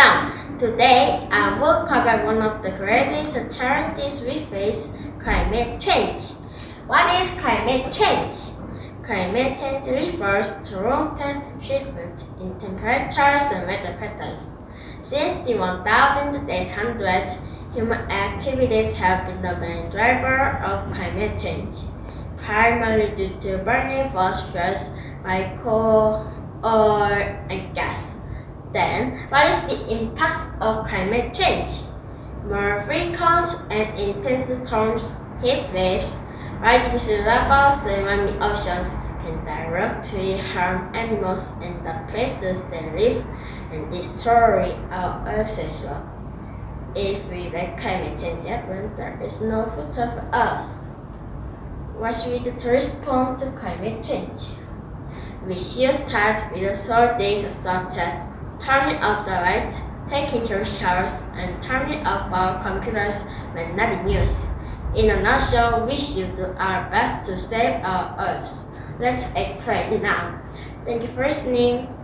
Today, I will cover one of the greatest challenges we face, climate change. What is climate change? Climate change refers to long-term shift in temperatures and weather patterns. Since the 1800s, human activities have been the main driver of climate change, primarily due to burning fossil fuels like coal, oil, and gas. Then, what is the impact of climate change? More frequent and intense storms, heat waves, rising sea levels, warming oceans can directly harm animals and the places they live and destroy our ancestral. If we let climate change happen, there is no future for us. What should we do to respond to climate change? We should start with small things such as turning off the lights, taking showers, and turning off our computers when not in use. In a nutshell, we should do our best to save our Earth. Let's act right now. Thank you for listening.